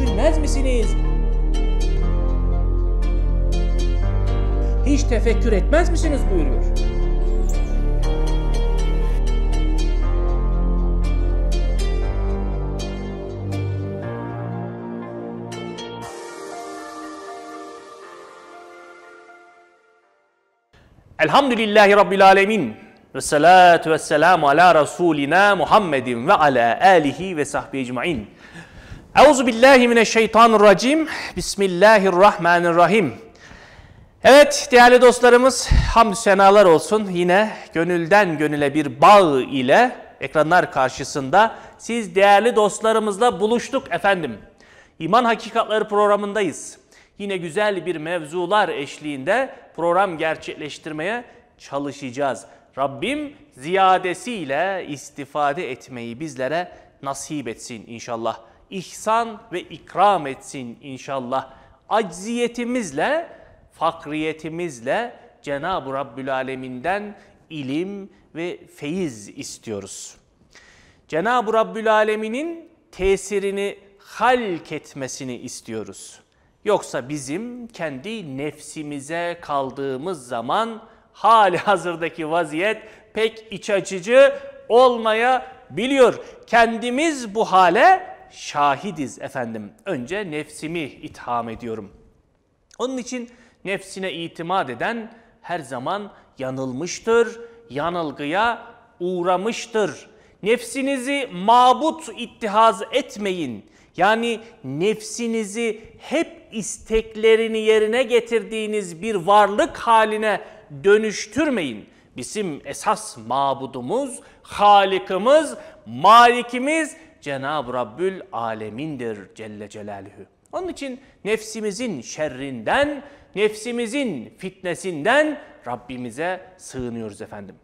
düşünmez misiniz? Hiç tefekkür etmez misiniz buyuruyor. Elhamdülillahi Rabbil Alemin. Ve salatu ve selamu ala Resulina Muhammedin ve ala alihi ve sahbihi ecmain. Euzu billahi mineşşeytanirracim. Bismillahirrahmanirrahim. Evet değerli dostlarımız hamdü senalar olsun. Yine gönülden gönüle bir bağ ile ekranlar karşısında siz değerli dostlarımızla buluştuk efendim. İman Hakikatları programındayız. Yine güzel bir mevzular eşliğinde program gerçekleştirmeye çalışacağız. Rabbim ziyadesiyle istifade etmeyi bizlere nasip etsin inşallah. İhsan ve ikram etsin inşallah. Acziyetimizle, fakriyetimizle Cenab-ı Rabbül Alemin'den ilim ve feyiz istiyoruz. Cenab-ı Rabbül Alemin'in tesirini halk etmesini istiyoruz. Yoksa bizim kendi nefsimize kaldığımız zaman hali hazırdaki vaziyet pek iç açıcı olmayabiliyor. Kendimiz bu hale şahidiz efendim. Önce nefsimi itham ediyorum. Onun için nefsine itimat eden her zaman yanılmıştır, yanılgıya uğramıştır. Nefsinizi mabut ittihaz etmeyin. Yani nefsinizi hep isteklerini yerine getirdiğiniz bir varlık haline dönüştürmeyin. Bizim esas mabudumuz, halikimiz, malikimiz Cenab-ı Rabbül Alemin'dir Celle Celaluhu. Onun için nefsimizin şerrinden, nefsimizin fitnesinden Rabbimize sığınıyoruz efendim.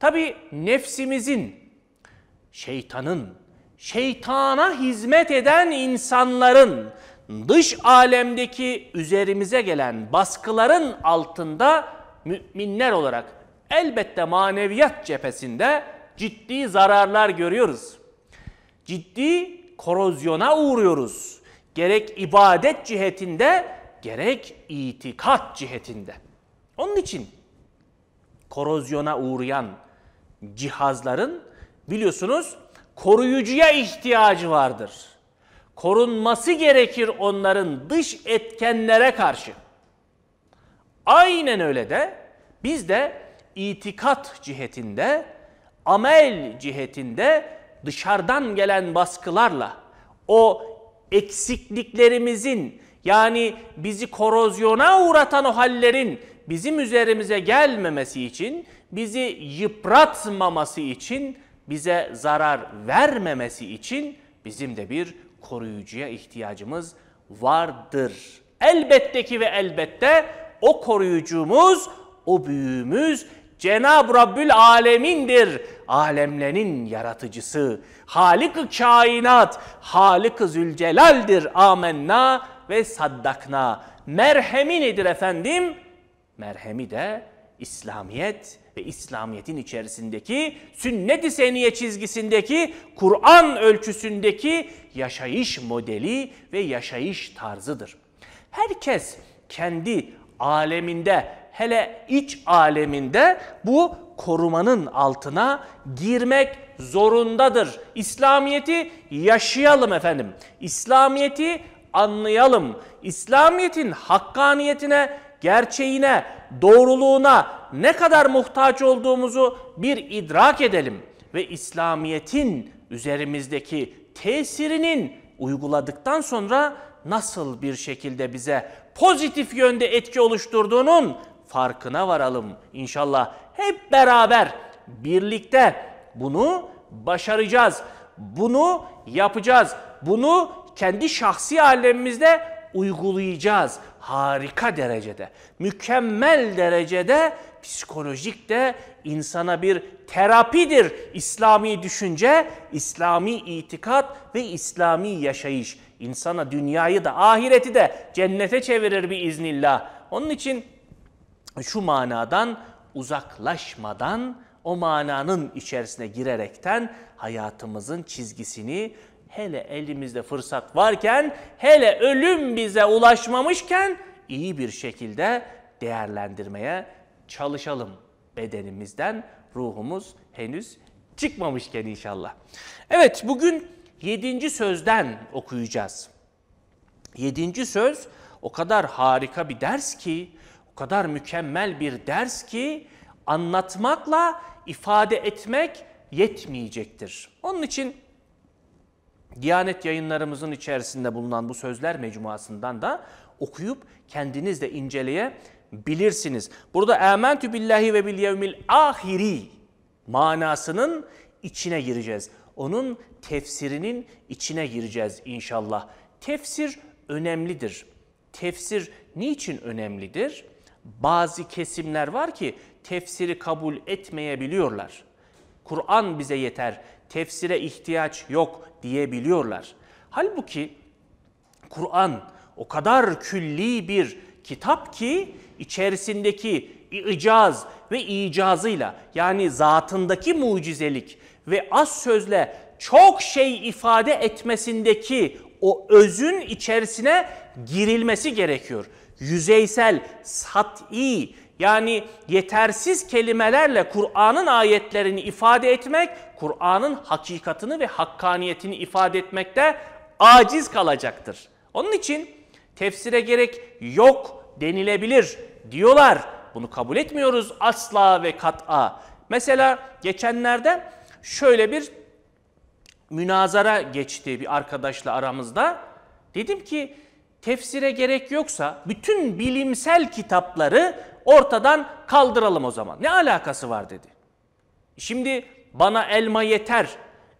Tabi nefsimizin, şeytanın, şeytana hizmet eden insanların dış alemdeki üzerimize gelen baskıların altında müminler olarak elbette maneviyat cephesinde ciddi zararlar görüyoruz. Ciddi korozyona uğruyoruz. Gerek ibadet cihetinde gerek itikat cihetinde. Onun için korozyona uğrayan cihazların biliyorsunuz koruyucuya ihtiyacı vardır. Korunması gerekir onların dış etkenlere karşı. Aynen öyle de biz de itikat cihetinde, amel cihetinde dışarıdan gelen baskılarla o eksikliklerimizin yani bizi korozyona uğratan o hallerin bizim üzerimize gelmemesi için, bizi yıpratmaması için, bize zarar vermemesi için bizim de bir koruyucuya ihtiyacımız vardır. Elbette ki ve elbette o koruyucumuz, o büyüğümüz Cenab-ı Rabbül Alemin'dir. Alemlerin yaratıcısı, Halik-ı kainat, Halik-ı Zülcelal'dir. Amenna ve saddakna. Merhemi nedir efendim? Merhemi de İslamiyet ve İslamiyet'in içerisindeki sünnet-i seniye çizgisindeki Kur'an ölçüsündeki yaşayış modeli ve yaşayış tarzıdır. Herkes kendi aleminde hele iç aleminde bu korumanın altına girmek zorundadır. İslamiyeti yaşayalım efendim. İslamiyeti anlayalım. İslamiyetin hakkaniyetine, gerçeğine, doğruluğuna ne kadar muhtaç olduğumuzu bir idrak edelim ve İslamiyetin üzerimizdeki tesirinin uyguladıktan sonra nasıl bir şekilde bize pozitif yönde etki oluşturduğunun farkına varalım. İnşallah hep beraber birlikte bunu başaracağız. Bunu yapacağız. Bunu kendi şahsi alemimizde uygulayacağız. Harika derecede, mükemmel derecede psikolojik de insana bir terapidir. İslami düşünce, İslami itikat ve İslami yaşayış. İnsana dünyayı da ahireti de cennete çevirir bir iznillah. Onun için şu manadan uzaklaşmadan o mananın içerisine girerekten hayatımızın çizgisini hele elimizde fırsat varken, hele ölüm bize ulaşmamışken iyi bir şekilde değerlendirmeye çalışalım. Bedenimizden ruhumuz henüz çıkmamışken inşallah. Evet bugün yedinci sözden okuyacağız. Yedinci söz o kadar harika bir ders ki, kadar mükemmel bir ders ki anlatmakla ifade etmek yetmeyecektir. Onun için Diyanet yayınlarımızın içerisinde bulunan bu sözler mecmuasından da okuyup kendiniz de inceleyebilirsiniz. Burada ementü billahi ve bil yevmil ahiri manasının içine gireceğiz. Onun tefsirinin içine gireceğiz inşallah. Tefsir önemlidir. Tefsir niçin önemlidir? Bazı kesimler var ki tefsiri kabul etmeyebiliyorlar. Kur'an bize yeter, tefsire ihtiyaç yok diyebiliyorlar. Halbuki Kur'an o kadar külli bir kitap ki içerisindeki icaz ve icazıyla yani zatındaki mucizelik ve az sözle çok şey ifade etmesindeki o özün içerisine girilmesi gerekiyor. Yüzeysel, sat'i yani yetersiz kelimelerle Kur'an'ın ayetlerini ifade etmek, Kur'an'ın hakikatini ve hakkaniyetini ifade etmekte aciz kalacaktır. Onun için tefsire gerek yok denilebilir diyorlar. Bunu kabul etmiyoruz asla ve kat'a. Mesela geçenlerde şöyle bir münazara geçti bir arkadaşla aramızda. Dedim ki tefsire gerek yoksa bütün bilimsel kitapları ortadan kaldıralım o zaman. Ne alakası var dedi. Şimdi bana elma yeter.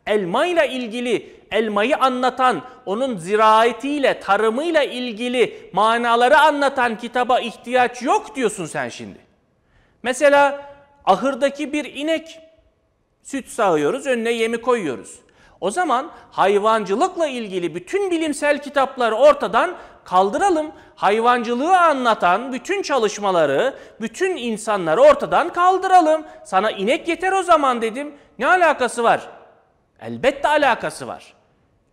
Elma ile ilgili elmayı anlatan, onun ziraatiyle, tarımıyla ilgili manaları anlatan kitaba ihtiyaç yok diyorsun sen şimdi. Mesela ahırdaki bir inek süt sağıyoruz, önüne yemi koyuyoruz. O zaman hayvancılıkla ilgili bütün bilimsel kitapları ortadan kaldıralım. Hayvancılığı anlatan bütün çalışmaları, bütün insanları ortadan kaldıralım. Sana inek yeter o zaman dedim. Ne alakası var? Elbette alakası var.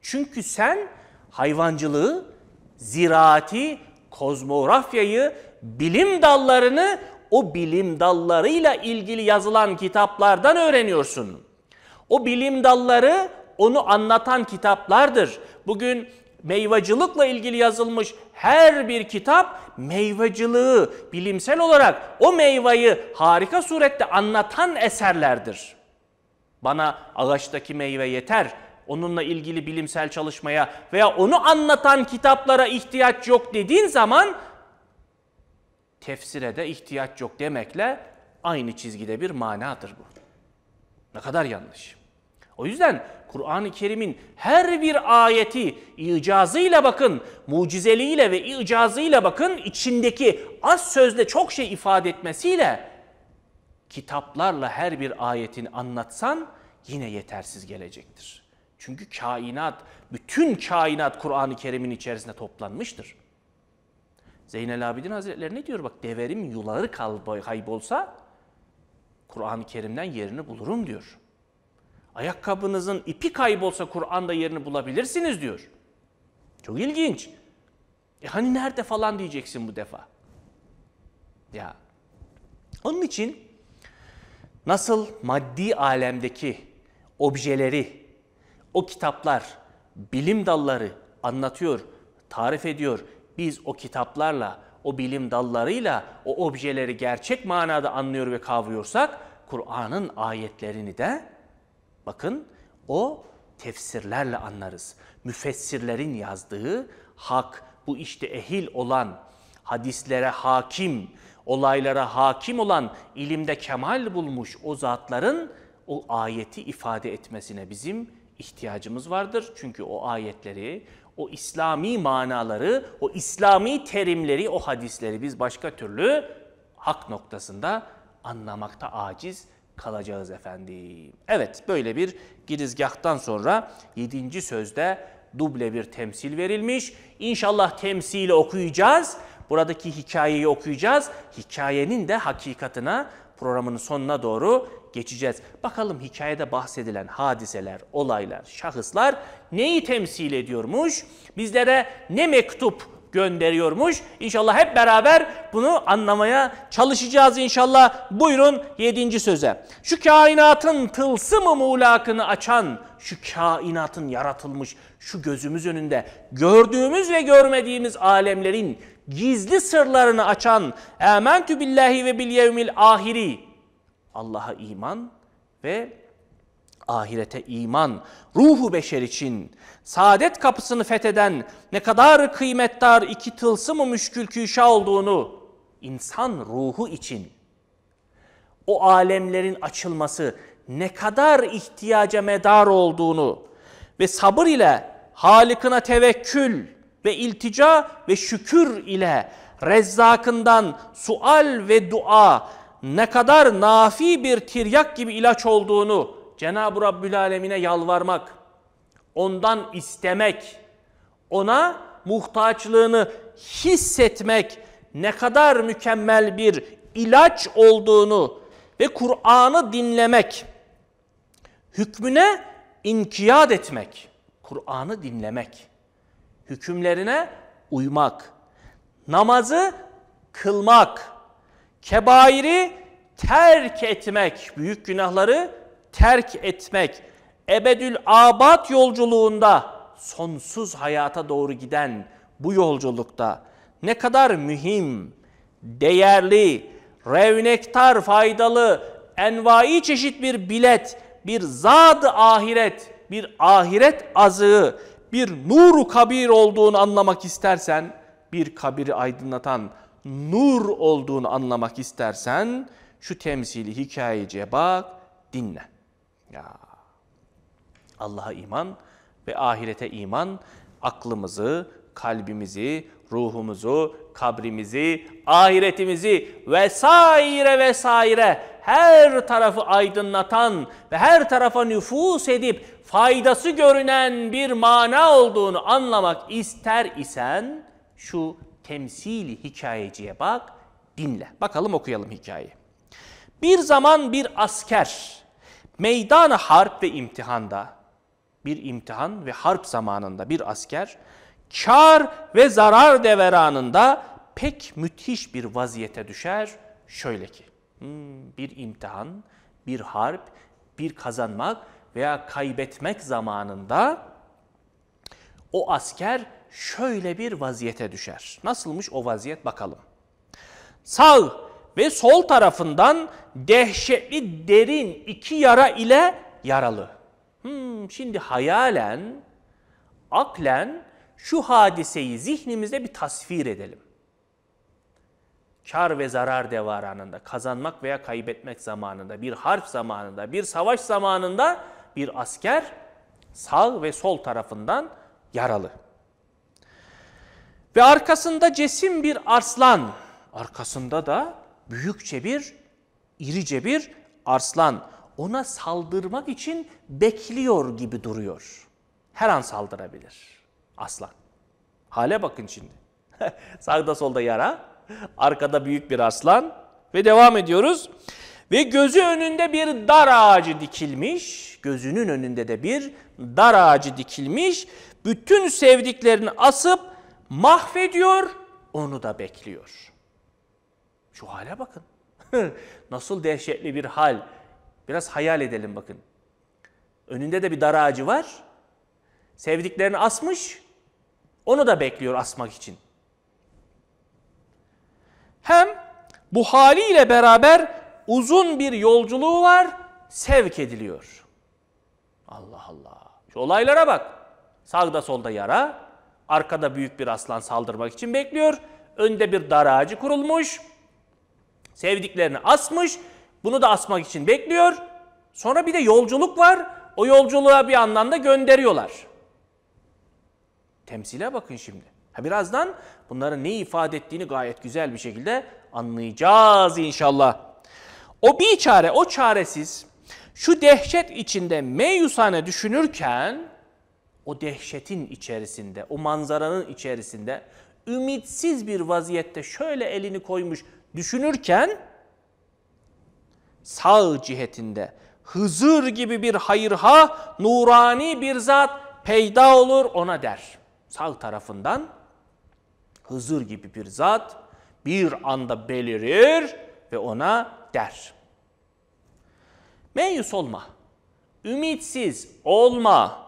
Çünkü sen hayvancılığı, ziraati, kozmografyayı, bilim dallarını o bilim dallarıyla ilgili yazılan kitaplardan öğreniyorsun. O bilim dalları onu anlatan kitaplardır. Bugün meyvacılıkla ilgili yazılmış her bir kitap meyvacılığı bilimsel olarak o meyveyi harika surette anlatan eserlerdir. Bana ağaçtaki meyve yeter, onunla ilgili bilimsel çalışmaya veya onu anlatan kitaplara ihtiyaç yok dediğin zaman tefsire de ihtiyaç yok demekle aynı çizgide bir manadır bu. Ne kadar yanlış. O yüzden Kur'an-ı Kerim'in her bir ayeti icazıyla bakın, mucizeliğiyle ve icazıyla bakın, içindeki az sözde çok şey ifade etmesiyle kitaplarla her bir ayetini anlatsan yine yetersiz gelecektir. Çünkü kainat, bütün kainat Kur'an-ı Kerim'in içerisinde toplanmıştır. Zeynel Abidin Hazretleri ne diyor? Bak deverim yuları kaybolsa Kur'an-ı Kerim'den yerini bulurum diyor. Ayakkabınızın ipi kaybolsa Kur'an'da yerini bulabilirsiniz diyor. Çok ilginç. E hani nerede falan diyeceksin bu defa. Ya. Onun için nasıl maddi alemdeki objeleri, o kitaplar, bilim dalları anlatıyor, tarif ediyor. Biz o kitaplarla, o bilim dallarıyla o objeleri gerçek manada anlıyor ve kavruyorsak, Kur'an'ın ayetlerini de Bakın o tefsirlerle anlarız. Müfessirlerin yazdığı hak, bu işte ehil olan, hadislere hakim, olaylara hakim olan, ilimde kemal bulmuş o zatların o ayeti ifade etmesine bizim ihtiyacımız vardır. Çünkü o ayetleri, o İslami manaları, o İslami terimleri, o hadisleri biz başka türlü hak noktasında anlamakta aciz kalacağız efendim. Evet böyle bir girizgahtan sonra yedinci sözde duble bir temsil verilmiş. İnşallah temsili okuyacağız. Buradaki hikayeyi okuyacağız. Hikayenin de hakikatına programının sonuna doğru geçeceğiz. Bakalım hikayede bahsedilen hadiseler, olaylar, şahıslar neyi temsil ediyormuş? Bizlere ne mektup gönderiyormuş? İnşallah hep beraber bunu anlamaya çalışacağız inşallah. Buyurun yedinci söze. Şu kainatın tılsımı muğlakını açan, şu kainatın yaratılmış, şu gözümüz önünde gördüğümüz ve görmediğimiz alemlerin gizli sırlarını açan Âmentü billahi ve bil yevmil ahiri Allah'a iman ve ahirete iman, ruhu beşer için. Saadet kapısını fetheden ne kadar kıymetdar iki tılsım-ı müşkül küşa olduğunu insan ruhu için. O alemlerin açılması ne kadar ihtiyaca medar olduğunu ve sabır ile Halık'ına tevekkül ve iltica ve şükür ile Rezzakından sual ve dua ne kadar nafi bir tiryak gibi ilaç olduğunu Cenab-ı Rabbül Alemine yalvarmak, ondan istemek, ona muhtaçlığını hissetmek ne kadar mükemmel bir ilaç olduğunu ve Kur'an'ı dinlemek, hükmüne inkiyat etmek, Kur'an'ı dinlemek, hükümlerine uymak, namazı kılmak, kebairi terk etmek, büyük günahları terk etmek, ebedül abat yolculuğunda sonsuz hayata doğru giden bu yolculukta ne kadar mühim, değerli, revnektar, faydalı, envai çeşit bir bilet, bir zad ahiret, bir ahiret azığı, bir nuru kabir olduğunu anlamak istersen, bir kabiri aydınlatan nur olduğunu anlamak istersen, şu temsili hikayeciye bak, dinle. Ya Allah'a iman ve ahirete iman aklımızı, kalbimizi, ruhumuzu, kabrimizi, ahiretimizi vesaire vesaire her tarafı aydınlatan ve her tarafa nüfus edip faydası görünen bir mana olduğunu anlamak ister isen şu temsili hikayeciye bak, dinle. Bakalım okuyalım hikayeyi. Bir zaman bir asker meydan harp ve imtihanda bir imtihan ve harp zamanında bir asker kar ve zarar deveranında pek müthiş bir vaziyete düşer. Şöyle ki hmm, bir imtihan, bir harp, bir kazanmak veya kaybetmek zamanında o asker şöyle bir vaziyete düşer. Nasılmış o vaziyet bakalım. Sağ ve sol tarafından dehşetli derin iki yara ile yaralı. Hmm, şimdi hayalen, aklen şu hadiseyi zihnimizde bir tasvir edelim. Kar ve zarar devaranında, kazanmak veya kaybetmek zamanında, bir harp zamanında, bir savaş zamanında bir asker sağ ve sol tarafından yaralı. Ve arkasında cesim bir arslan, arkasında da büyükçe bir, irice bir arslan ona saldırmak için bekliyor gibi duruyor. Her an saldırabilir aslan. Hale bakın şimdi. Sağda solda yara, arkada büyük bir aslan ve devam ediyoruz. Ve gözü önünde bir dar ağacı dikilmiş, gözünün önünde de bir dar ağacı dikilmiş. Bütün sevdiklerini asıp mahvediyor, onu da bekliyor. Şu hale bakın. Nasıl dehşetli bir hal. Biraz hayal edelim bakın. Önünde de bir dar ağacı var. Sevdiklerini asmış. Onu da bekliyor asmak için. Hem bu haliyle beraber uzun bir yolculuğu var, sevk ediliyor. Allah Allah. Şu olaylara bak. Sağda solda yara, arkada büyük bir aslan saldırmak için bekliyor. Önde bir dar ağacı kurulmuş. Sevdiklerini asmış. Bunu da asmak için bekliyor. Sonra bir de yolculuk var. O yolculuğa bir anlamda gönderiyorlar. Temsile bakın şimdi. Ha birazdan bunların ne ifade ettiğini gayet güzel bir şekilde anlayacağız inşallah. O bir çare, o çaresiz şu dehşet içinde meyusane düşünürken o dehşetin içerisinde, o manzaranın içerisinde ümitsiz bir vaziyette şöyle elini koymuş düşünürken sağ cihetinde Hızır gibi bir hayırha nurani bir zat peyda olur ona der. Sağ tarafından Hızır gibi bir zat bir anda belirir ve ona der. Meyus olma, ümitsiz olma.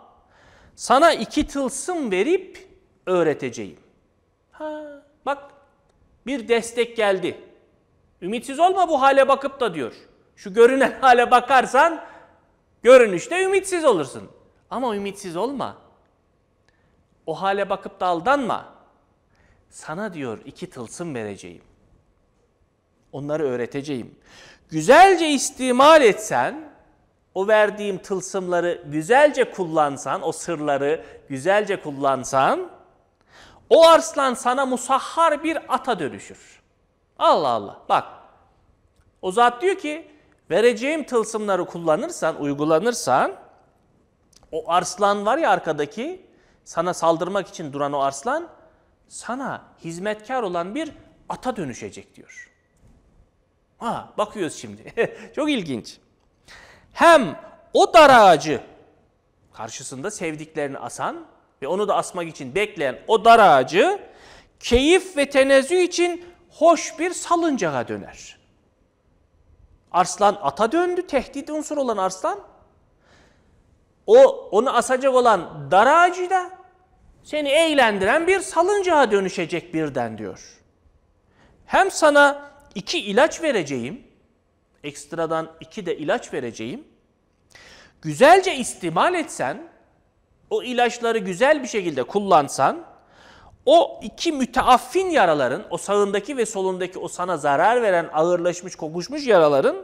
Sana iki tılsım verip öğreteceğim. Ha, bak bir destek geldi. Ümitsiz olma bu hale bakıp da diyor. Şu görünen hale bakarsan görünüşte ümitsiz olursun. Ama ümitsiz olma. O hale bakıp da aldanma. Sana diyor iki tılsım vereceğim. Onları öğreteceğim. Güzelce istimal etsen, o verdiğim tılsımları güzelce kullansan, o sırları güzelce kullansan, o arslan sana musahhar bir ata dönüşür. Allah Allah. Bak. O zat diyor ki vereceğim tılsımları kullanırsan, uygulanırsan o arslan var ya arkadaki sana saldırmak için duran o arslan sana hizmetkar olan bir ata dönüşecek diyor. Ha, bakıyoruz şimdi. Çok ilginç. Hem o dar ağacı karşısında sevdiklerini asan ve onu da asmak için bekleyen o dar ağacı keyif ve tenezzü için hoş bir salıncağa döner. Arslan ata döndü, tehdit unsur olan arslan. O onu asacak olan dar ağacı da seni eğlendiren bir salıncağa dönüşecek birden diyor. Hem sana iki ilaç vereceğim, ekstradan iki de ilaç vereceğim. Güzelce istimal etsen, o ilaçları güzel bir şekilde kullansan, o iki müteaffin yaraların, o sağındaki ve solundaki o sana zarar veren ağırlaşmış, kokuşmuş yaraların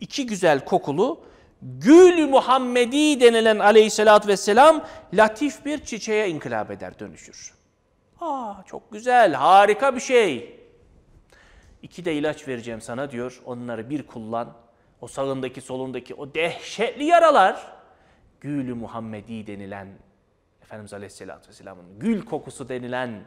iki güzel kokulu Gül Muhammedi denilen aleyhissalatü vesselam latif bir çiçeğe inkılap eder, dönüşür. Aa çok güzel, harika bir şey. İki de ilaç vereceğim sana diyor. Onları bir kullan. O sağındaki solundaki o dehşetli yaralar Gül Muhammedi denilen Efendimiz Aleyhisselatü Vesselam'ın gül kokusu denilen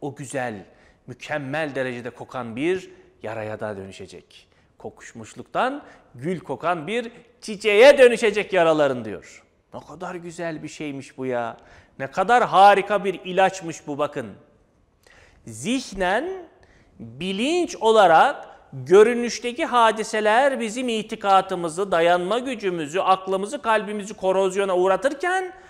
o güzel, mükemmel derecede kokan bir yaraya da dönüşecek. Kokuşmuşluktan gül kokan bir çiçeğe dönüşecek yaraların diyor. Ne kadar güzel bir şeymiş bu ya. Ne kadar harika bir ilaçmış bu bakın. Zihnen, bilinç olarak görünüşteki hadiseler bizim itikatımızı, dayanma gücümüzü, aklımızı, kalbimizi korozyona uğratırken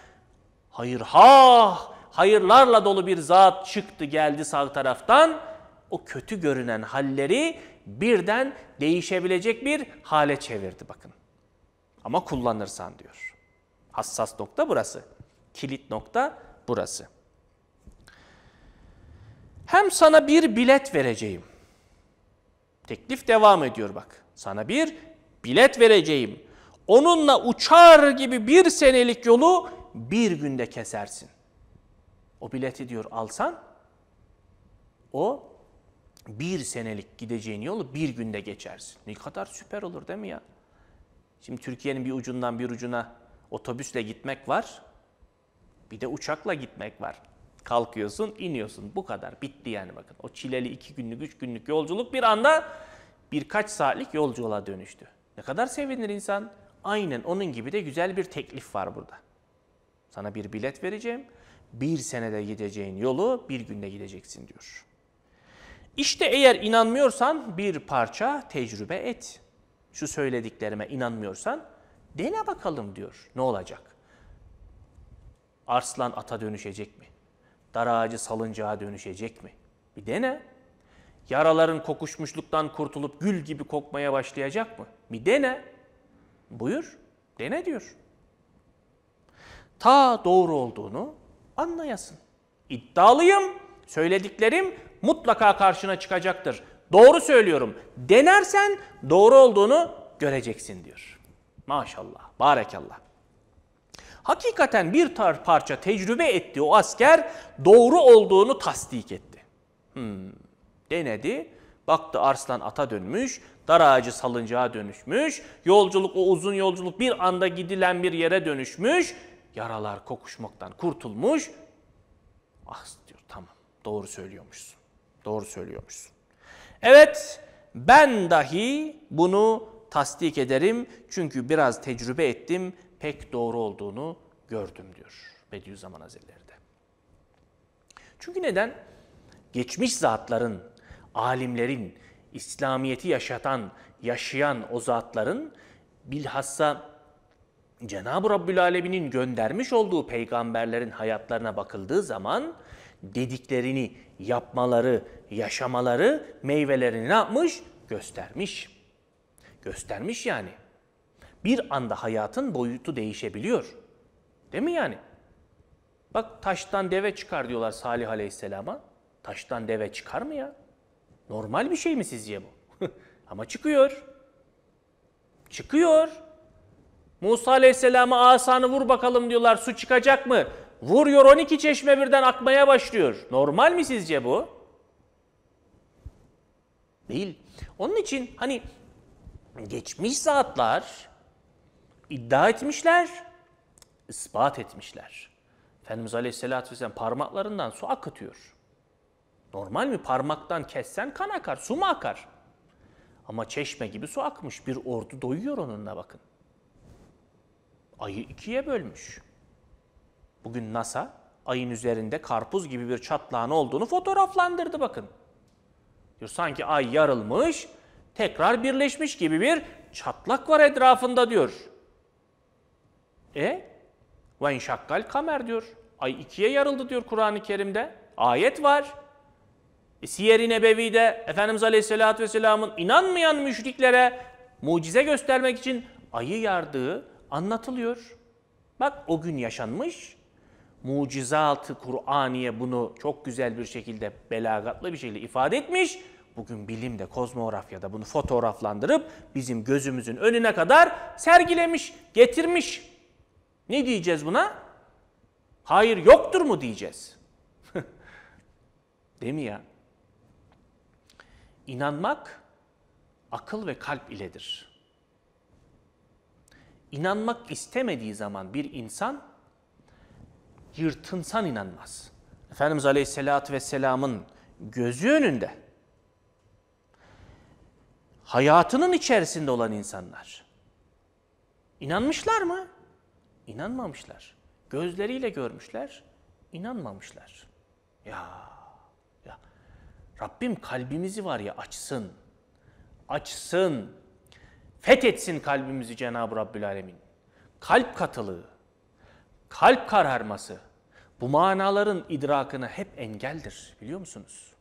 hayır ha, hayırlarla dolu bir zat çıktı geldi sağ taraftan. O kötü görünen halleri birden değişebilecek bir hale çevirdi bakın. Ama kullanırsan diyor. Hassas nokta burası. Kilit nokta burası. Hem sana bir bilet vereceğim. Teklif devam ediyor bak. Sana bir bilet vereceğim. Onunla uçar gibi bir senelik yolu bir günde kesersin. O bileti diyor alsan, o bir senelik gideceğin yolu bir günde geçersin. Ne kadar süper olur değil mi ya? Şimdi Türkiye'nin bir ucundan bir ucuna otobüsle gitmek var. Bir de uçakla gitmek var. Kalkıyorsun, iniyorsun. Bu kadar. Bitti yani bakın. O çileli iki günlük, üç günlük yolculuk bir anda birkaç saatlik yolculuğa dönüştü. Ne kadar sevinir insan. Aynen onun gibi de güzel bir teklif var burada. Sana bir bilet vereceğim. Bir senede gideceğin yolu bir günde gideceksin diyor. İşte eğer inanmıyorsan bir parça tecrübe et. Şu söylediklerime inanmıyorsan dene bakalım diyor. Ne olacak? Arslan ata dönüşecek mi? Dar ağacı salıncağa dönüşecek mi? Bir dene. Yaraların kokuşmuşluktan kurtulup gül gibi kokmaya başlayacak mı? Bir dene. Buyur. Dene diyor. Ta doğru olduğunu anlayasın. İddialıyım. Söylediklerim mutlaka karşına çıkacaktır. Doğru söylüyorum. Denersen doğru olduğunu göreceksin diyor. Maşallah, barekallah. Hakikaten bir tar parça tecrübe etti o asker doğru olduğunu tasdik etti. Hmm. Denedi, baktı arslan ata dönmüş, dar ağacı salıncağa dönüşmüş, yolculuk o uzun yolculuk bir anda gidilen bir yere dönüşmüş, yaralar kokuşmaktan kurtulmuş. Ah diyor tamam doğru söylüyormuşsun. Doğru söylüyormuşsun. Evet ben dahi bunu tasdik ederim çünkü biraz tecrübe ettim pek doğru olduğunu gördüm diyor Bediüzzaman Hazretleri de. Çünkü neden? Geçmiş zatların, alimlerin, İslamiyet'i yaşatan, yaşayan o zatların bilhassa Cenab-ı Rabbül Alemin'in göndermiş olduğu peygamberlerin hayatlarına bakıldığı zaman dediklerini yapmaları, yaşamaları meyvelerini ne yapmış? Göstermiş. Göstermiş yani. Bir anda hayatın boyutu değişebiliyor. Değil mi yani? Bak taştan deve çıkar diyorlar Salih Aleyhisselam'a. Taştan deve çıkar mı ya? Normal bir şey mi sizce bu? Ama çıkıyor. Çıkıyor. Musa Aleyhisselam'a asanı vur bakalım diyorlar su çıkacak mı? Vuruyor 12 çeşme birden akmaya başlıyor. Normal mi sizce bu? Değil. Onun için hani geçmiş zatlar iddia etmişler, ispat etmişler. Efendimiz Aleyhisselatü Vesselam parmaklarından su akıtıyor. Normal mi? Parmaktan kessen kan akar, su mu akar? Ama çeşme gibi su akmış. Bir ordu doyuyor onunla bakın. Ayı ikiye bölmüş. Bugün NASA ayın üzerinde karpuz gibi bir çatlağın olduğunu fotoğraflandırdı bakın. Diyor sanki ay yarılmış, tekrar birleşmiş gibi bir çatlak var etrafında diyor. E? Ve inşakkal kamer diyor. Ay ikiye yarıldı diyor Kur'an-ı Kerim'de. Ayet var. E, Siyer-i Nebevi'de Efendimiz Aleyhisselatü Vesselam'ın inanmayan müşriklere mucize göstermek için ayı yardığı anlatılıyor. Bak o gün yaşanmış. Mucizatı Kur'aniye bunu çok güzel bir şekilde, belagatlı bir şekilde ifade etmiş. Bugün bilimde, kozmografyada bunu fotoğraflandırıp bizim gözümüzün önüne kadar sergilemiş, getirmiş. Ne diyeceğiz buna? Hayır yoktur mu diyeceğiz? Değil mi ya? İnanmak akıl ve kalp iledir. İnanmak istemediği zaman bir insan yırtınsan inanmaz. Efendimiz Aleyhisselatü Vesselam'ın gözü önünde hayatının içerisinde olan insanlar inanmışlar mı? İnanmamışlar. Gözleriyle görmüşler, inanmamışlar. Ya, ya Rabbim kalbimizi var ya açsın, açsın, fethetsin kalbimizi Cenab-ı Rabbül Alemin. Kalp katılığı, kalp kararması bu manaların idrakına hep engeldir biliyor musunuz?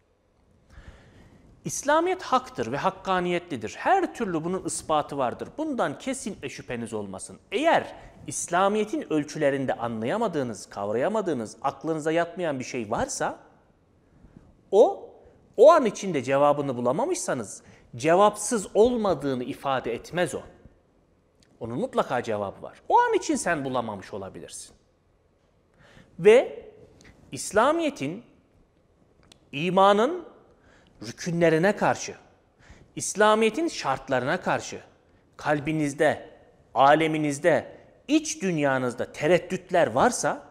İslamiyet haktır ve hakkaniyetlidir. Her türlü bunun ispatı vardır. Bundan kesinlikle şüpheniz olmasın. Eğer İslamiyet'in ölçülerinde anlayamadığınız, kavrayamadığınız, aklınıza yatmayan bir şey varsa o o an içinde cevabını bulamamışsanız cevapsız olmadığını ifade etmez o. Onun mutlaka cevabı var. O an için sen bulamamış olabilirsin. Ve İslamiyet'in imanın rükünlerine karşı, İslamiyet'in şartlarına karşı kalbinizde, aleminizde, iç dünyanızda tereddütler varsa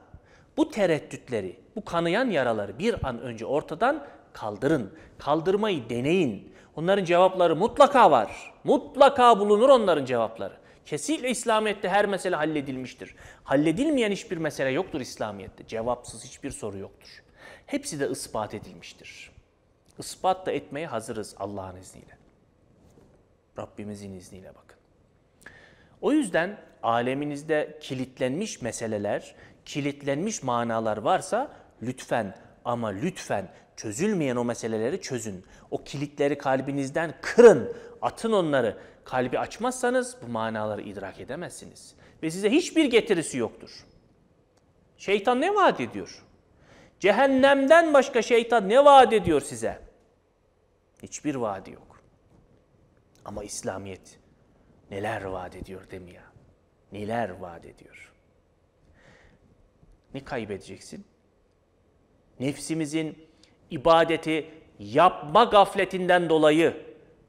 bu tereddütleri, bu kanayan yaraları bir an önce ortadan kaldırın. Kaldırmayı deneyin. Onların cevapları mutlaka var. Mutlaka bulunur onların cevapları. Kesinlikle İslamiyet'te her mesele halledilmiştir. Halledilmeyen hiçbir mesele yoktur İslamiyet'te. Cevapsız hiçbir soru yoktur. Hepsi de ispat edilmiştir. Ispat da etmeye hazırız Allah'ın izniyle. Rabbimizin izniyle bakın. O yüzden aleminizde kilitlenmiş meseleler, kilitlenmiş manalar varsa lütfen ama lütfen çözülmeyen o meseleleri çözün. O kilitleri kalbinizden kırın, atın onları. Kalbi açmazsanız bu manaları idrak edemezsiniz. Ve size hiçbir getirisi yoktur. Şeytan ne vaat ediyor? Cehennemden başka şeytan ne vaat ediyor size? Hiçbir vaadi yok. Ama İslamiyet neler vaat ediyor değil mi ya? Neler vaat ediyor? Ne kaybedeceksin? Nefsimizin ibadeti yapma gafletinden dolayı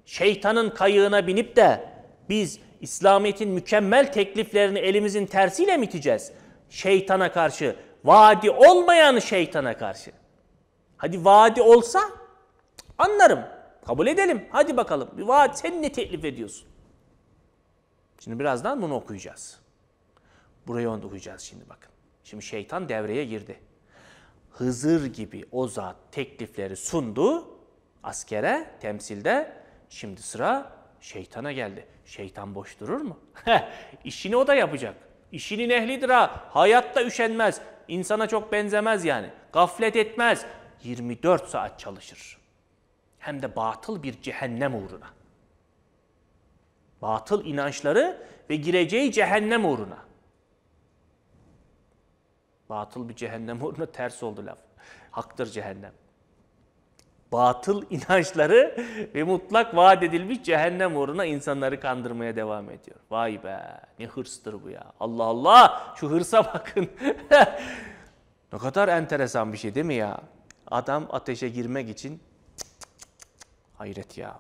şeytanın kayığına binip de biz İslamiyet'in mükemmel tekliflerini elimizin tersiyle mi iteceğiz? Şeytana karşı, vaadi olmayan şeytana karşı. Hadi vaadi olsa anlarım. Kabul edelim. Hadi bakalım. Bir vaat sen ne teklif ediyorsun? Şimdi birazdan bunu okuyacağız. Burayı onu okuyacağız şimdi bakın. Şimdi şeytan devreye girdi. Hızır gibi o zat teklifleri sundu askere, temsilde. Şimdi sıra şeytana geldi. Şeytan boş durur mu? İşini o da yapacak. İşinin ehlidir ha. Hayatta üşenmez. İnsana çok benzemez yani. Gaflet etmez. 24 saat çalışır. Hem de batıl bir cehennem uğruna. Batıl inançları ve gireceği cehennem uğruna. Batıl bir cehennem uğruna ters oldu laf. Haktır cehennem. Batıl inançları ve mutlak vaat edilmiş cehennem uğruna insanları kandırmaya devam ediyor. Vay be ne hırstır bu ya. Allah Allah şu hırsa bakın. ne kadar enteresan bir şey değil mi ya? Adam ateşe girmek için hayret ya.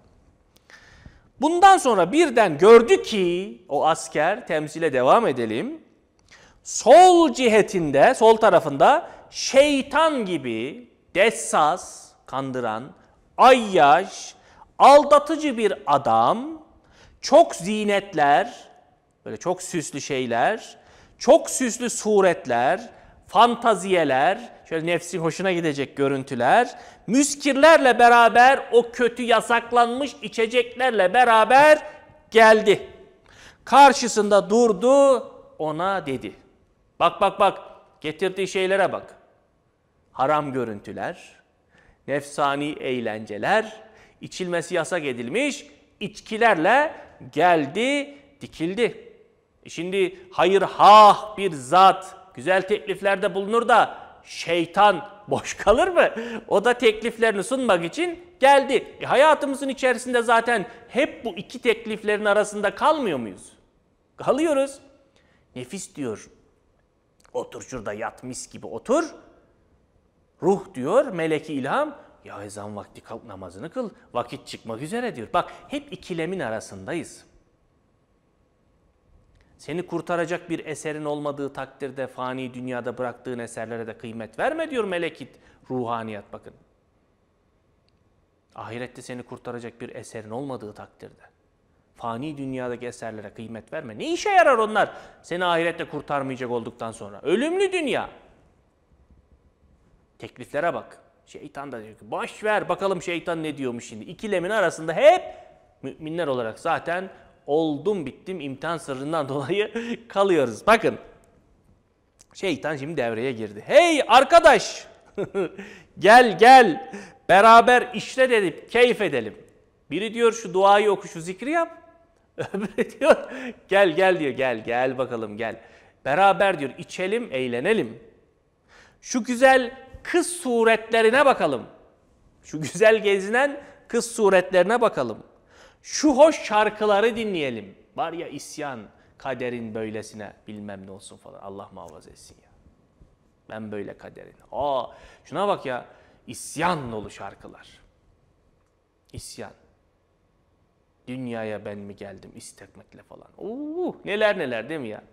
Bundan sonra birden gördü ki o asker temsile devam edelim. Sol cihetinde, sol tarafında şeytan gibi dessas, kandıran, ayyaş, aldatıcı bir adam, çok zinetler, böyle çok süslü şeyler, çok süslü suretler, fantaziyeler, şöyle nefsin hoşuna gidecek görüntüler, müskirlerle beraber o kötü yasaklanmış içeceklerle beraber geldi. Karşısında durdu, ona dedi. Bak bak bak, getirdiği şeylere bak. Haram görüntüler, nefsani eğlenceler, içilmesi yasak edilmiş içkilerle geldi, dikildi. E şimdi hayır ha bir zat güzel tekliflerde bulunur da şeytan boş kalır mı? O da tekliflerini sunmak için geldi. E hayatımızın içerisinde zaten hep bu iki tekliflerin arasında kalmıyor muyuz? Kalıyoruz. Nefis diyor. Otur şurada yat mis gibi otur. Ruh diyor meleki ilham ya ezan vakti kalk namazını kıl vakit çıkmak üzere diyor. Bak hep ikilemin arasındayız. Seni kurtaracak bir eserin olmadığı takdirde fani dünyada bıraktığın eserlere de kıymet verme diyor melekit ruhaniyat bakın. Ahirette seni kurtaracak bir eserin olmadığı takdirde fani dünyadaki eserlere kıymet verme. Ne işe yarar onlar seni ahirette kurtarmayacak olduktan sonra? Ölümlü dünya. Tekliflere bak. Şeytan da diyor ki boş ver bakalım şeytan ne diyormuş şimdi. İkilemin arasında hep müminler olarak zaten oldum bittim imtihan sırrından dolayı kalıyoruz. Bakın şeytan şimdi devreye girdi. Hey arkadaş gel gel beraber işlet edip keyif edelim. Biri diyor şu duayı oku şu zikri yap. Öbürü diyor gel gel diyor gel gel bakalım gel. Beraber diyor içelim eğlenelim. Şu güzel kız suretlerine bakalım. Şu güzel gezinen kız suretlerine bakalım. Şu hoş şarkıları dinleyelim. Var ya isyan, kaderin böylesine bilmem ne olsun falan. Allah muhafaza etsin ya. Ben böyle kaderin. Aa, şuna bak ya. İsyan dolu şarkılar. İsyan. Dünyaya ben mi geldim istekmekle falan. Oo, neler neler değil mi ya?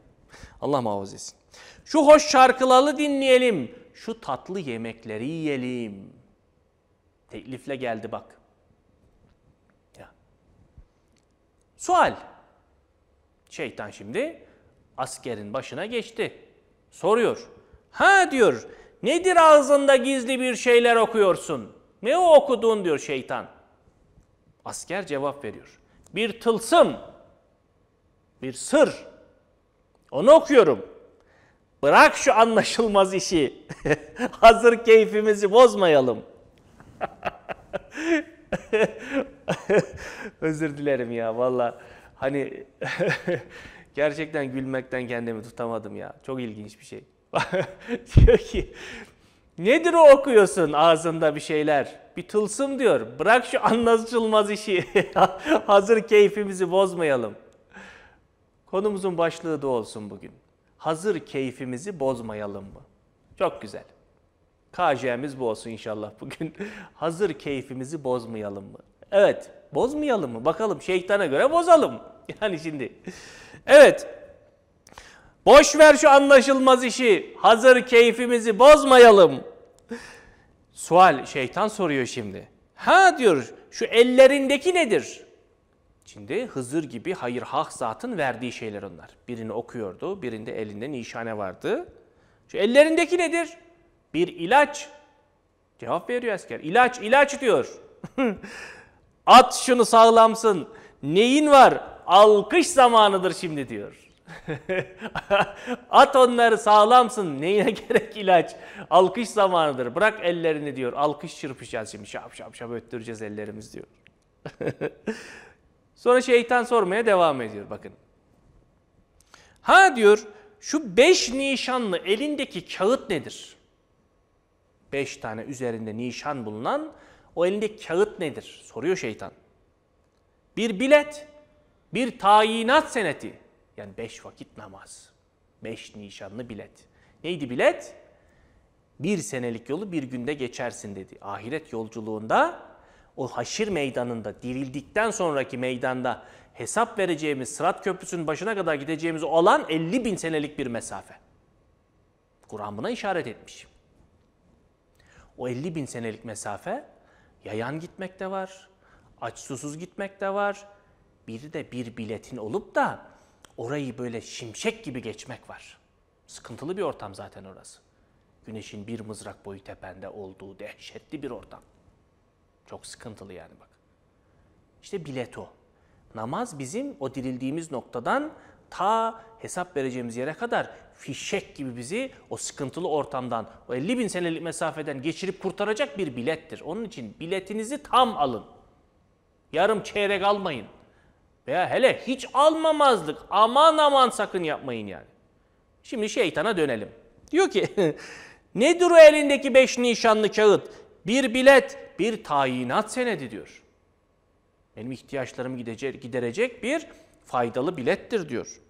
Allah muhafaza etsin. Şu hoş şarkıları dinleyelim. Şu tatlı yemekleri yiyelim. Teklifle geldi bak. Ya. Sual. Şeytan şimdi askerin başına geçti. Soruyor. Ha diyor. Nedir ağzında gizli bir şeyler okuyorsun? Ne o okuduğun diyor şeytan. Asker cevap veriyor. Bir tılsım, bir sır. Onu okuyorum. Bırak şu anlaşılmaz işi. Hazır keyfimizi bozmayalım. Özür dilerim ya valla. Hani gerçekten gülmekten kendimi tutamadım ya. Çok ilginç bir şey. diyor ki nedir o okuyorsun ağzında bir şeyler? Bir tılsım diyor. Bırak şu anlaşılmaz işi. Hazır keyfimizi bozmayalım. Konumuzun başlığı da olsun bugün. Hazır keyfimizi bozmayalım mı? Çok güzel. KJ'miz bu olsun inşallah bugün. Hazır keyfimizi bozmayalım mı? Evet, bozmayalım mı? Bakalım şeytana göre bozalım. Yani şimdi. Evet. Boş ver şu anlaşılmaz işi. Hazır keyfimizi bozmayalım. Sual şeytan soruyor şimdi. Ha diyor şu ellerindeki nedir? Şimdi Hızır gibi hayır hak zatın verdiği şeyler onlar. Birini okuyordu, birinde elinde nişane vardı. Şu ellerindeki nedir? Bir ilaç. Cevap veriyor asker. İlaç, ilaç diyor. At şunu sağlamsın. Neyin var? Alkış zamanıdır şimdi diyor. At onları sağlamsın. Neyine gerek ilaç? Alkış zamanıdır. Bırak ellerini diyor. Alkış çırpacağız şimdi. Şap şap şap öttüreceğiz ellerimiz diyor. Sonra şeytan sormaya devam ediyor bakın. Ha diyor şu beş nişanlı elindeki kağıt nedir? Beş tane üzerinde nişan bulunan o elindeki kağıt nedir? Soruyor şeytan. Bir bilet, bir tayinat seneti. Yani beş vakit namaz. Beş nişanlı bilet. Neydi bilet? Bir senelik yolu bir günde geçersin dedi. Ahiret yolculuğunda o haşir meydanında dirildikten sonraki meydanda hesap vereceğimiz Sırat Köprüsü'nün başına kadar gideceğimiz o alan 50 bin senelik bir mesafe. Kur'an buna işaret etmiş. O 50 bin senelik mesafe yayan gitmek de var, aç susuz gitmek de var. Bir de bir biletin olup da orayı böyle şimşek gibi geçmek var. Sıkıntılı bir ortam zaten orası. Güneşin bir mızrak boyu tepende olduğu dehşetli bir ortam. Çok sıkıntılı yani bak. İşte bilet o. Namaz bizim o dirildiğimiz noktadan ta hesap vereceğimiz yere kadar fişek gibi bizi o sıkıntılı ortamdan, o 50 bin senelik mesafeden geçirip kurtaracak bir bilettir. Onun için biletinizi tam alın. Yarım çeyrek almayın. Veya hele hiç almamazlık. Aman aman sakın yapmayın yani. Şimdi şeytana dönelim. Diyor ki nedir o elindeki beş nişanlı kağıt? Bir bilet, bir tayinat senedi diyor. Benim ihtiyaçlarımı giderecek bir faydalı bilettir diyor.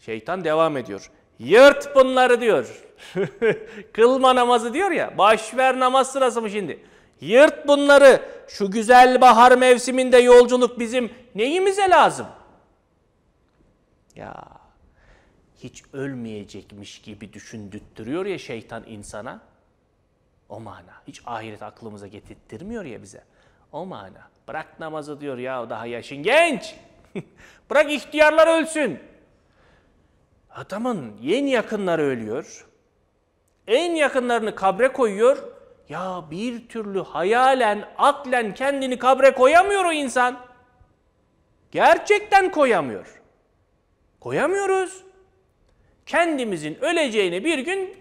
Şeytan devam ediyor. Yırt bunları diyor. Kılma namazı diyor ya. Başver namaz sırası mı şimdi? Yırt bunları. Şu güzel bahar mevsiminde yolculuk bizim neyimize lazım? Ya hiç ölmeyecekmiş gibi düşündürtüyor ya şeytan insana. O mana. Hiç ahiret aklımıza getirtmiyor ya bize. O mana. Bırak namazı diyor ya daha yaşın genç. Bırak ihtiyarlar ölsün. Adamın yeni yakınları ölüyor. En yakınlarını kabre koyuyor. Ya bir türlü hayalen, aklen kendini kabre koyamıyor o insan. Gerçekten koyamıyor. Koyamıyoruz. Kendimizin öleceğini bir gün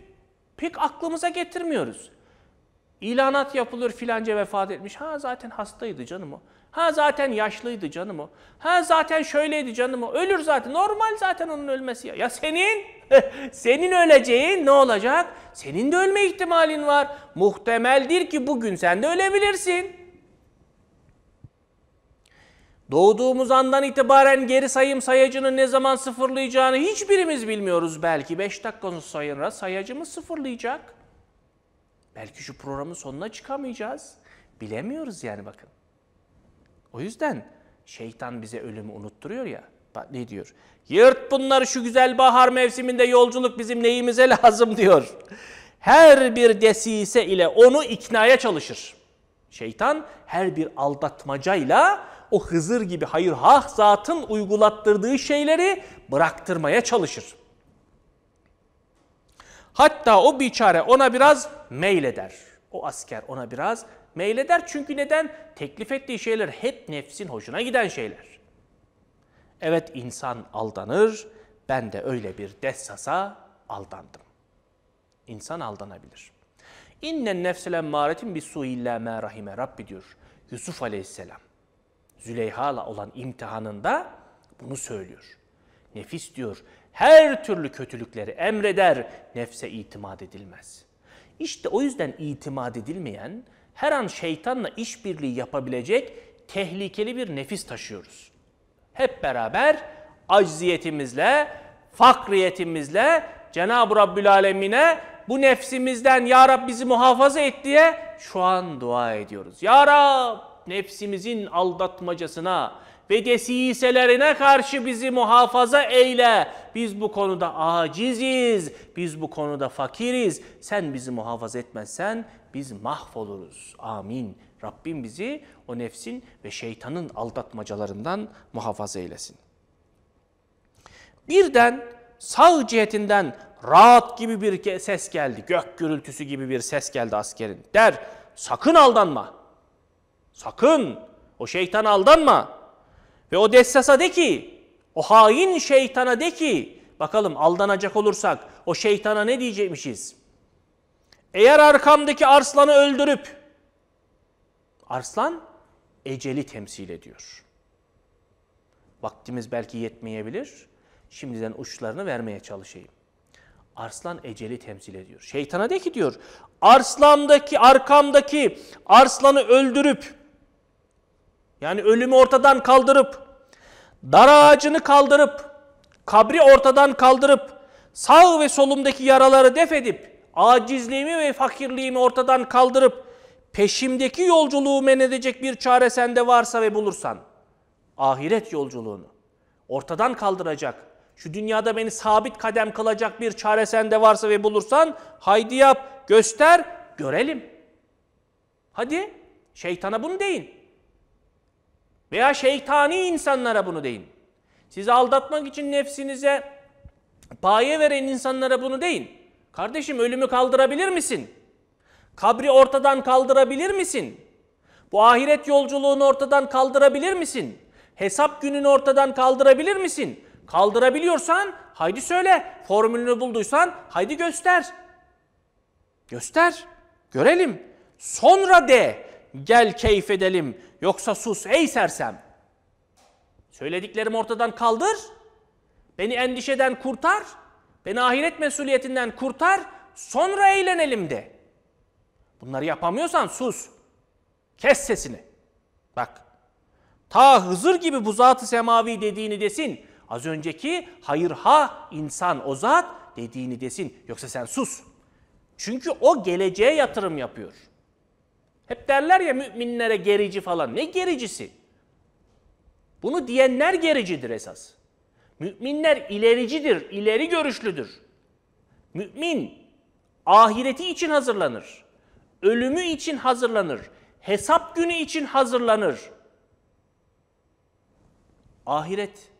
pek aklımıza getirmiyoruz. İlanat yapılır filanca vefat etmiş. Ha zaten hastaydı canım o. Ha zaten yaşlıydı canım o. Ha zaten şöyleydi canım o. Ölür zaten. Normal zaten onun ölmesi ya. Ya senin? senin öleceğin ne olacak? Senin de ölme ihtimalin var. Muhtemeldir ki bugün sen de ölebilirsin. Doğduğumuz andan itibaren geri sayım sayacının ne zaman sıfırlayacağını hiçbirimiz bilmiyoruz. Belki 5 dakika sonra sayacımız sıfırlayacak. Belki şu programın sonuna çıkamayacağız. Bilemiyoruz yani bakın. O yüzden şeytan bize ölümü unutturuyor ya. Bak ne diyor? Yırt bunları şu güzel bahar mevsiminde yolculuk bizim neyimize lazım diyor. Her bir desise ile onu iknaya çalışır. Şeytan her bir aldatmacayla o Hızır gibi hayır hah zatın uygulattırdığı şeyleri bıraktırmaya çalışır. Hatta o biçare ona biraz meyleder. O asker ona biraz meyleder. Çünkü neden? Teklif ettiği şeyler hep nefsin hoşuna giden şeyler. Evet insan aldanır. Ben de öyle bir dessasa aldandım. İnsan aldanabilir. İnnen nefsel emmâretin bir suillâ mâ rahime Rabbi diyor Yusuf Aleyhisselam. Züleyha'la olan imtihanında bunu söylüyor. Nefis diyor her türlü kötülükleri emreder, nefse itimat edilmez. İşte o yüzden itimat edilmeyen, her an şeytanla işbirliği yapabilecek tehlikeli bir nefis taşıyoruz. Hep beraber acziyetimizle, fakriyetimizle Cenab-ı Rabbül Alemine bu nefsimizden Ya Rab bizi muhafaza et diye şu an dua ediyoruz. Ya Rab nefsimizin aldatmacasına, ve desiselerine karşı bizi muhafaza eyle. Biz bu konuda aciziz, biz bu konuda fakiriz. Sen bizi muhafaza etmezsen biz mahvoluruz. Amin Rabbim bizi o nefsin ve şeytanın aldatmacalarından muhafaza eylesin. Birden sağ cihetinden rahat gibi bir ses geldi. Gök gürültüsü gibi bir ses geldi askerin. Der sakın aldanma. Sakın o şeytan aldanma. Ve o dessasa de ki o hain şeytana de ki bakalım aldanacak olursak o şeytana ne diyecekmişiz? Eğer arkamdaki arslanı öldürüp arslan eceli temsil ediyor. Vaktimiz belki yetmeyebilir. Şimdiden uçlarını vermeye çalışayım. Arslan eceli temsil ediyor. Şeytana de ki diyor, arslandaki, arkamdaki arslanı öldürüp, yani ölümü ortadan kaldırıp, dar ağacını kaldırıp, kabri ortadan kaldırıp, sağ ve solumdaki yaraları def edip, acizliğimi ve fakirliğimi ortadan kaldırıp, peşimdeki yolculuğu men edecek bir çare sende varsa ve bulursan, ahiret yolculuğunu ortadan kaldıracak, şu dünyada beni sabit kadem kılacak bir çare sende varsa ve bulursan haydi yap, göster, görelim. Hadi şeytana bunu deyin. Veya şeytani insanlara bunu deyin. Sizi aldatmak için nefsinize paye veren insanlara bunu deyin. Kardeşim ölümü kaldırabilir misin? Kabri ortadan kaldırabilir misin? Bu ahiret yolculuğunu ortadan kaldırabilir misin? Hesap gününü ortadan kaldırabilir misin? Kaldırabiliyorsan haydi söyle. Formülünü bulduysan haydi göster. Göster. Görelim. Sonra de gel keyif edelim. Yoksa sus ey sersem. Söylediklerimi ortadan kaldır. Beni endişeden kurtar. Beni ahiret mesuliyetinden kurtar. Sonra eğlenelim de. Bunları yapamıyorsan sus. Kes sesini. Bak. Ta Hızır gibi bu zat-ı semavi dediğini desin. Az önceki hayır ha insan o zat dediğini desin. Yoksa sen sus. Çünkü o geleceğe yatırım yapıyor. Hep derler ya müminlere gerici falan. Ne gericisi? Bunu diyenler gericidir esas. Müminler ilericidir, ileri görüşlüdür. Mümin ahireti için hazırlanır. Ölümü için hazırlanır. Hesap günü için hazırlanır. Ahiret,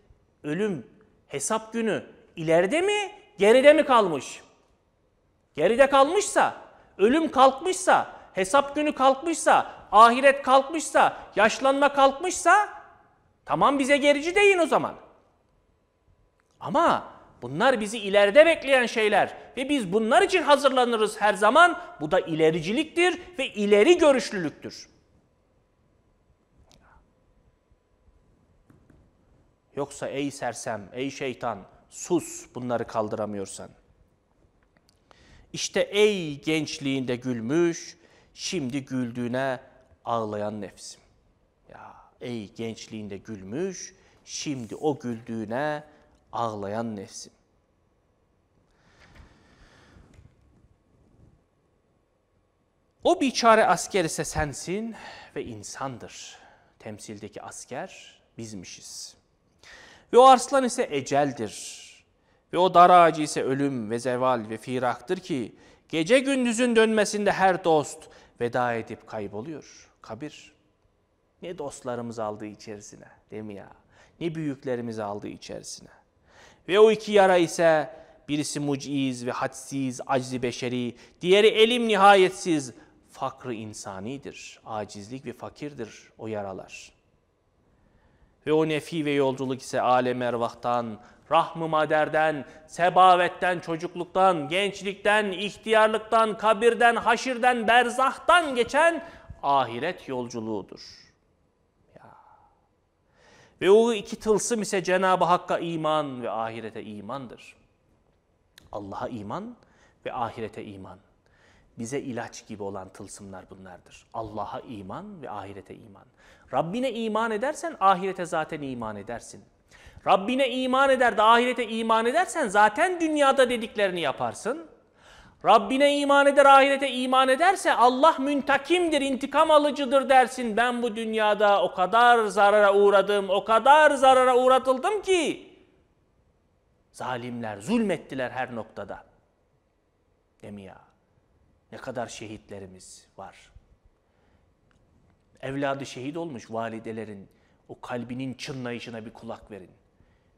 ölüm, hesap günü ileride mi, geride mi kalmış? Geride kalmışsa, ölüm kalkmışsa, hesap günü kalkmışsa, ahiret kalkmışsa, yaşlanma kalkmışsa tamam bize gerici deyin o zaman. Ama bunlar bizi ileride bekleyen şeyler ve biz bunlar için hazırlanırız her zaman. Bu da ilericiliktir ve ileri görüşlülüktür. Yoksa ey sersem, ey şeytan sus bunları kaldıramıyorsan. İşte ey gençliğinde gülmüş, şimdi güldüğüne ağlayan nefsim. Ya ey gençliğinde gülmüş, şimdi o güldüğüne ağlayan nefsim. O biçare asker ise sensin ve insandır. Temsildeki asker bizmişiz. Ve o arslan ise eceldir. Ve o dar ağacı ise ölüm ve zeval ve firaktır ki gece gündüzün dönmesinde her dost veda edip kayboluyor. Kabir. Ne dostlarımız aldığı içerisine değil mi ya? Ne büyüklerimizi aldığı içerisine. Ve o iki yara ise birisi muciz ve hadsiz, aczi beşeri, diğeri elim nihayetsiz, fakrı insanidir. Acizlik ve fakirdir o yaralar. Ve o nefi ve yolculuk ise alem ervahtan, rahm-ı maderden, sebavetten, çocukluktan, gençlikten, ihtiyarlıktan, kabirden, haşirden, berzahtan geçen ahiret yolculuğudur. Ve o iki tılsım ise Cenab-ı Hakk'a iman ve ahirete imandır. Allah'a iman ve ahirete iman. Bize ilaç gibi olan tılsımlar bunlardır. Allah'a iman ve ahirete iman. Rabbine iman edersen ahirete zaten iman edersin. Rabbine iman eder de ahirete iman edersen zaten dünyada dediklerini yaparsın. Rabbine iman eder, ahirete iman ederse Allah müntakimdir, intikam alıcıdır dersin. Ben bu dünyada o kadar zarara uğradım, o kadar zarara uğratıldım ki zalimler zulmettiler her noktada. Değil mi ya? Ne kadar şehitlerimiz var. Evladı şehit olmuş validelerin o kalbinin çınlayışına bir kulak verin.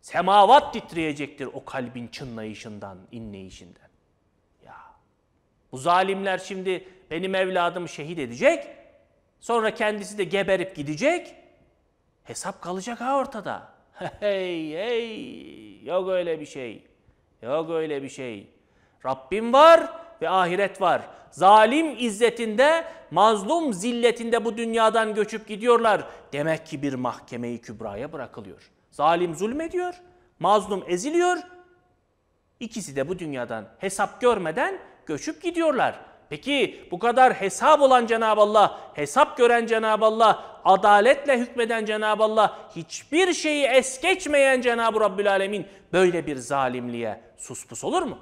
Semavat titreyecektir o kalbin çınlayışından, inleyişinden. Bu zalimler şimdi benim evladımı şehit edecek. Sonra kendisi de geberip gidecek. Hesap kalacak ha ortada. Hey hey yok öyle bir şey. Yok öyle bir şey. Rabbim var ve ahiret var. Zalim izzetinde, mazlum zilletinde bu dünyadan göçüp gidiyorlar. Demek ki bir mahkemeyi kübraya bırakılıyor. Zalim zulmediyor, mazlum eziliyor. İkisi de bu dünyadan hesap görmeden göçüp gidiyorlar. Peki bu kadar hesap olan Cenab-ı Allah, hesap gören Cenab-ı Allah, adaletle hükmeden Cenab-ı Allah, hiçbir şeyi es geçmeyen Cenab-ı Rabbül Alemin böyle bir zalimliğe suspus olur mu?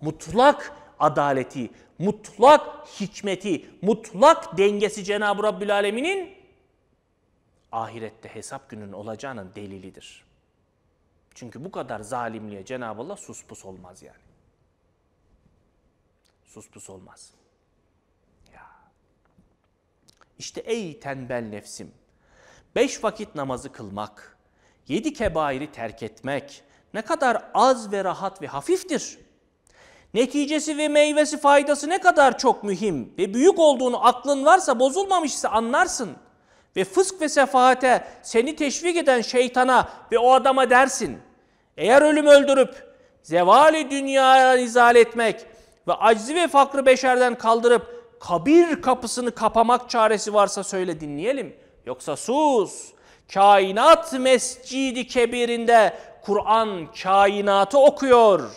Mutlak adaleti, mutlak hikmeti, mutlak dengesi Cenab-ı Rabbül Alemin'in ahirette hesap gününün olacağının delilidir. Çünkü bu kadar zalimliğe Cenab-ı Allah suspus olmaz yani. Suspus olmaz. Ya. İşte ey tembel nefsim, beş vakit namazı kılmak, yedi kebairi terk etmek ne kadar az ve rahat ve hafiftir. Neticesi ve meyvesi faydası ne kadar çok mühim ve büyük olduğunu aklın varsa bozulmamışsa anlarsın. Ve fısk ve sefahate seni teşvik eden şeytana ve o adama dersin. Eğer ölüm öldürüp zevali dünyaya izal etmek ve aczi ve fakrı beşerden kaldırıp kabir kapısını kapamak çaresi varsa söyle dinleyelim. Yoksa sus. Kainat mescidi kebirinde Kur'an kainatı okuyor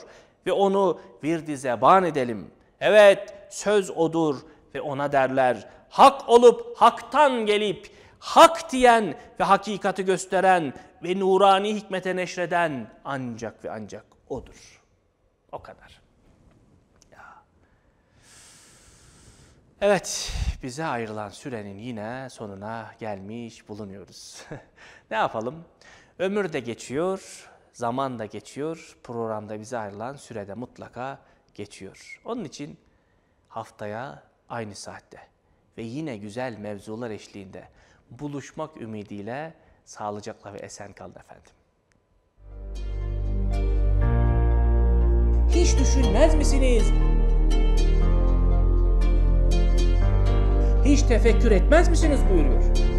ve onu virdi zeban edelim. Evet söz odur ve ona derler. Hak olup haktan gelip hak diyen ve hakikati gösteren ve nurani hikmete neşreden ancak ve ancak odur. O kadar. Evet, bize ayrılan sürenin yine sonuna gelmiş bulunuyoruz. ne yapalım? Ömür de geçiyor, zaman da geçiyor, programda bize ayrılan sürede mutlaka geçiyor. Onun için haftaya aynı saatte ve yine güzel mevzular eşliğinde buluşmak ümidiyle sağlıcakla ve esen kalın efendim. Hiç düşünmez misiniz? Hiç tefekkür etmez misiniz buyuruyor.